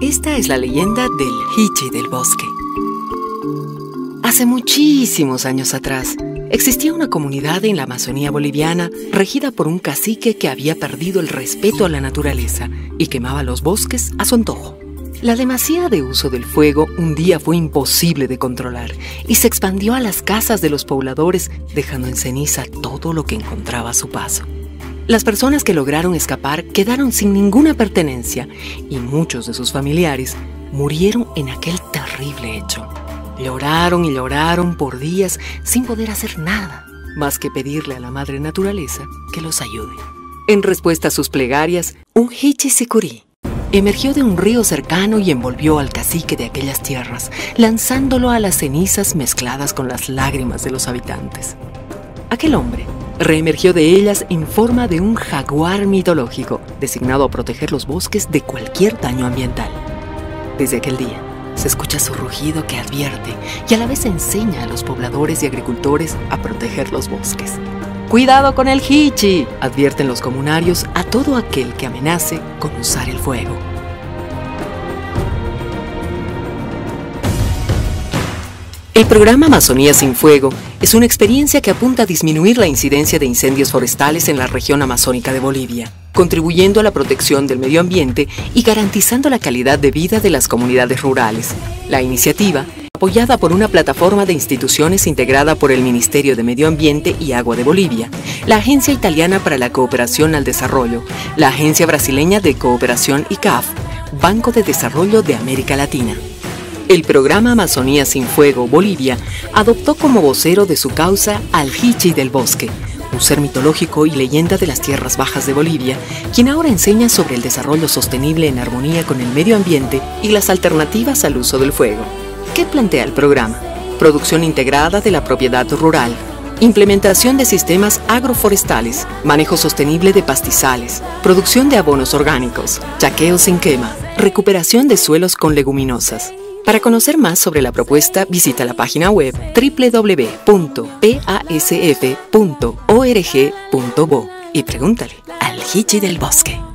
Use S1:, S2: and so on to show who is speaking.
S1: Esta es la leyenda del Hichi del bosque. Hace muchísimos años atrás, existía una comunidad en la Amazonía boliviana regida por un cacique que había perdido el respeto a la naturaleza y quemaba los bosques a su antojo. La demasía de uso del fuego un día fue imposible de controlar y se expandió a las casas de los pobladores, dejando en ceniza todo lo que encontraba a su paso. Las personas que lograron escapar quedaron sin ninguna pertenencia y muchos de sus familiares murieron en aquel terrible hecho. Lloraron y lloraron por días sin poder hacer nada, más que pedirle a la madre naturaleza que los ayude. En respuesta a sus plegarias, un Hichisicurí emergió de un río cercano y envolvió al cacique de aquellas tierras, lanzándolo a las cenizas mezcladas con las lágrimas de los habitantes. Aquel hombre reemergió de ellas en forma de un jaguar mitológico, designado a proteger los bosques de cualquier daño ambiental. Desde aquel día, se escucha su rugido que advierte y a la vez enseña a los pobladores y agricultores a proteger los bosques. Cuidado con el hichi, advierten los comunarios a todo aquel que amenace con usar el fuego. El programa Amazonía sin Fuego es una experiencia que apunta a disminuir la incidencia de incendios forestales en la región amazónica de Bolivia, contribuyendo a la protección del medio ambiente y garantizando la calidad de vida de las comunidades rurales. La iniciativa, apoyada por una plataforma de instituciones integrada por el Ministerio de Medio Ambiente y Agua de Bolivia, la Agencia Italiana para la Cooperación al Desarrollo, la Agencia Brasileña de Cooperación ICAF, Banco de Desarrollo de América Latina. El programa Amazonía sin Fuego Bolivia adoptó como vocero de su causa al Hichi del Bosque, un ser mitológico y leyenda de las tierras bajas de Bolivia, quien ahora enseña sobre el desarrollo sostenible en armonía con el medio ambiente y las alternativas al uso del fuego. ¿Qué plantea el programa? Producción integrada de la propiedad rural, implementación de sistemas agroforestales, manejo sostenible de pastizales, producción de abonos orgánicos, chaqueo sin quema, recuperación de suelos con leguminosas. Para conocer más sobre la propuesta, visita la página web www.pasf.org.bo y pregúntale al Hichi del Bosque.